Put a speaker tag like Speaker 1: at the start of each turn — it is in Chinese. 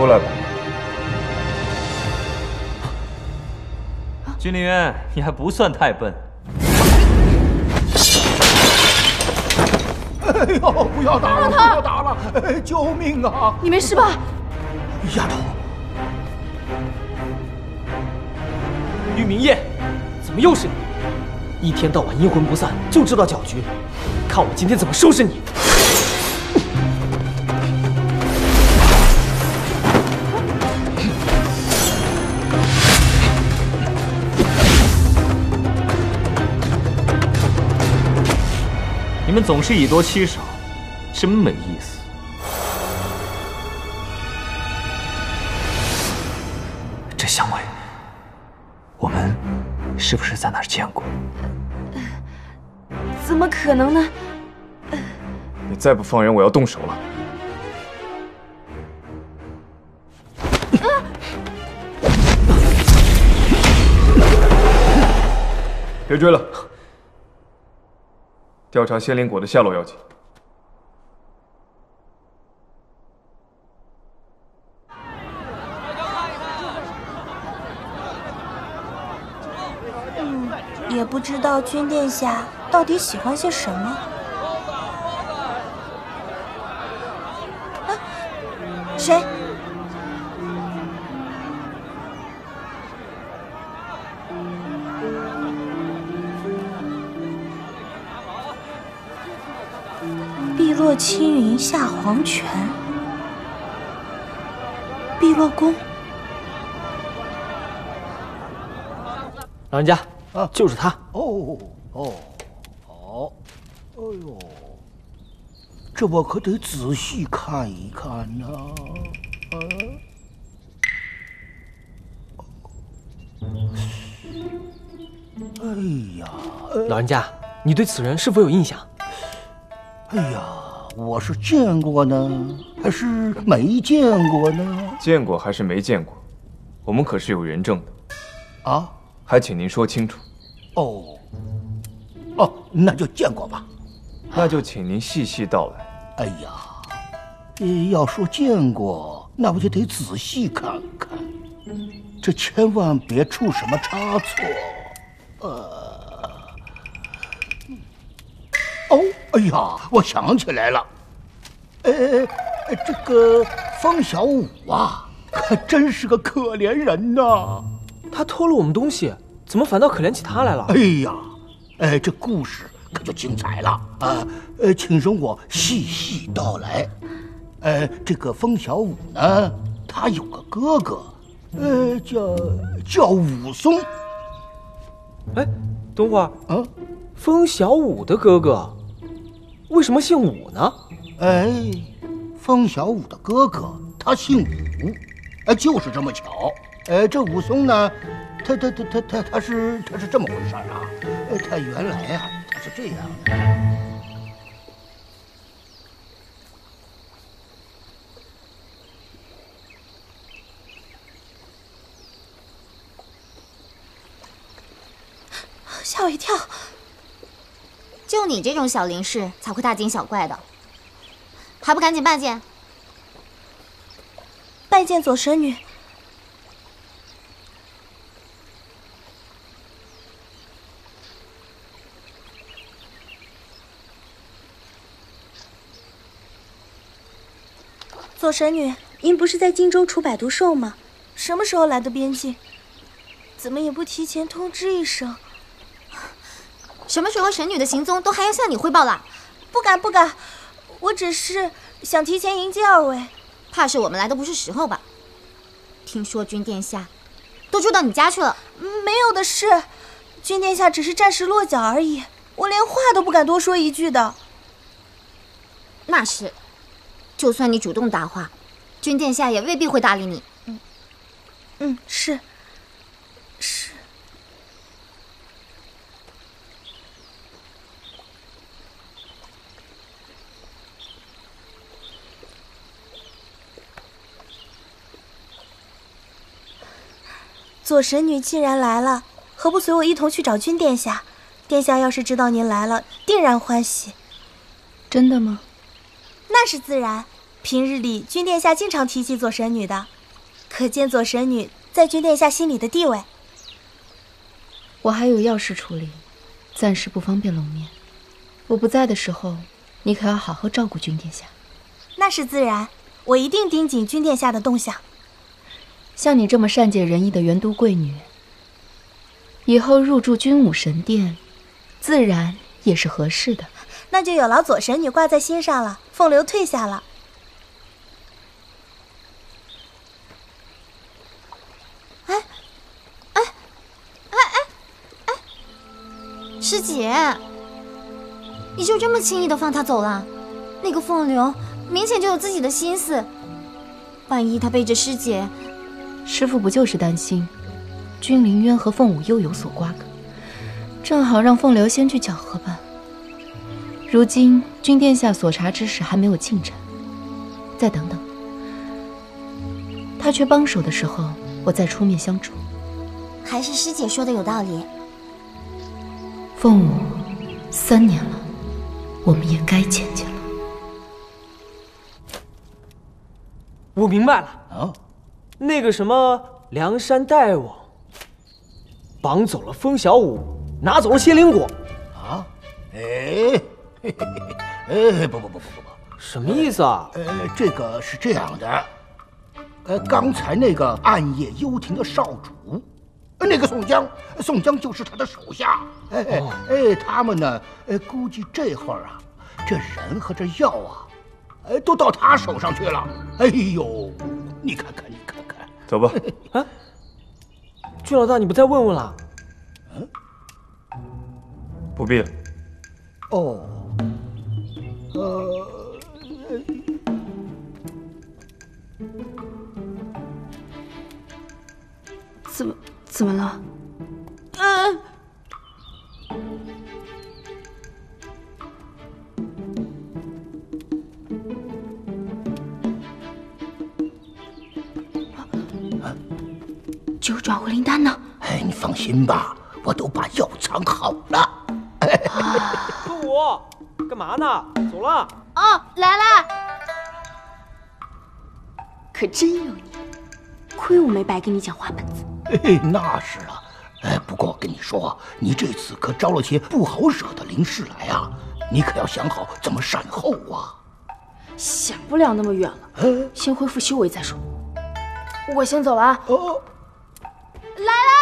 Speaker 1: 出来吧。君临渊，你还不算太笨。
Speaker 2: 哎呦，不要打了，不要打了！哎，救命啊！
Speaker 3: 你没事吧？
Speaker 2: 丫头，
Speaker 4: 玉明夜，怎么又是你？一天到晚阴魂不散，就知道搅局，看我今天怎么收拾你！
Speaker 1: 你们总是以多欺少，真没意思。
Speaker 4: 这香味，我们是不是在哪儿见过？
Speaker 3: 怎么可能呢？
Speaker 1: 你再不放人，我要动手了。别追了。调查仙灵果的下落要紧。
Speaker 5: 嗯，也不知道君殿下到底喜欢些什么。啊，谁？落青云下黄泉，碧落宫。
Speaker 4: 老人家，啊，就是他。
Speaker 2: 哦哦，哦。哎呦，这我可得仔细看一看呐。啊。哎呀，
Speaker 4: 老人家，你对此人是否有印象？
Speaker 2: 哎呀，我是见过呢，还是没见过呢？
Speaker 1: 见过还是没见过？我们可是有人证的。
Speaker 2: 啊？
Speaker 1: 还请您说清楚。
Speaker 2: 哦，哦，那就见过吧。
Speaker 1: 那就请您细细道来。
Speaker 2: 哎呀，要说见过，那我就得仔细看看，这千万别出什么差错。呃。哦，哎呀，我想起来了，呃，这个方小五啊，可真是个可怜人呐。
Speaker 4: 他偷了我们东西，怎么反倒可怜起他来了？
Speaker 2: 哎呀，哎，这故事可就精彩了啊！呃，请容我细细道来。呃，这个方小五呢，他有个哥哥，呃，叫叫武松。
Speaker 4: 哎，等会儿，啊，方小五的哥哥。为什么姓武呢？
Speaker 2: 哎，方小五的哥哥他姓武，哎，就是这么巧。哎，这武松呢，他他他他他他是他是这么回事啊。他原来啊，他是这样的。
Speaker 5: 吓我一跳。
Speaker 6: 就你这种小灵士才会大惊小怪的，还不赶紧拜见？
Speaker 5: 拜见左神女。左神女，您不是在荆州除百毒兽吗？什么时候来的边境？怎么也不提前通知一声？
Speaker 6: 什么时候神女的行踪都还要向你汇报了？
Speaker 5: 不敢不敢，我只是想提前迎接二位。
Speaker 6: 怕是我们来的不是时候吧？听说君殿下都住到你家去了？
Speaker 5: 没有的事，君殿下只是暂时落脚而已，我连话都不敢多说一句的。
Speaker 6: 那是，就算你主动搭话，君殿下也未必会搭理你。
Speaker 5: 嗯，嗯，是。左神女既然来了，何不随我一同去找君殿下？殿下要是知道您来了，定然欢喜。
Speaker 3: 真的吗？
Speaker 5: 那是自然。平日里君殿下经常提起左神女的，可见左神女在君殿下心里的地位。
Speaker 3: 我还有要事处理，暂时不方便露面。我不在的时候，你可要好好照顾君殿下。
Speaker 5: 那是自然，我一定盯紧君殿下的动向。
Speaker 3: 像你这么善解人意的元都贵女，以后入住君武神殿，自然也是合适的。
Speaker 5: 那就有劳左神女挂在心上了。凤流退下了。
Speaker 6: 哎，哎，哎哎哎，师姐，你就这么轻易的放他走了？那个凤流明显就有自己的心思，万一他背着师姐……
Speaker 3: 师傅不就是担心君临渊和凤舞又有所瓜葛，正好让凤流先去搅和吧。如今君殿下所查之事还没有进展，再等等，他缺帮手的时候，我再出面相助。
Speaker 6: 还是师姐说的有道理。
Speaker 3: 凤舞，三年了，我们也该见见了。
Speaker 4: 我明白了啊。那个什么梁山大王绑走了风小五，拿走了仙灵果，啊？
Speaker 2: 哎，嘿嘿嘿哎，不不不不不不，
Speaker 4: 什么意思啊？
Speaker 2: 呃，这个是这样的，呃，刚才那个暗夜幽庭的少主，那个宋江，宋江就是他的手下。哎哎，他们呢？呃，估计这会儿啊，这人和这药啊，哎，都到他手上去了。哎呦，你看看，你看。
Speaker 1: 走吧。啊，
Speaker 4: 君老大，你不再问问了？
Speaker 1: 嗯，不必了。哦，
Speaker 5: 呃，怎么怎么了？嗯。九转回灵丹呢？
Speaker 2: 哎，你放心吧，我都把药藏好了。
Speaker 4: 凤舞，干嘛呢？走了。
Speaker 6: 哦，来了。
Speaker 5: 可真有你，亏我没白跟你讲话本子。
Speaker 2: 哎，那是啊。哎，不过我跟你说，你这次可招了些不好惹的灵士来啊，你可要想好怎么善后啊。
Speaker 5: 想不了那么远了，先恢复修为再说。我先走了啊。哦。来了。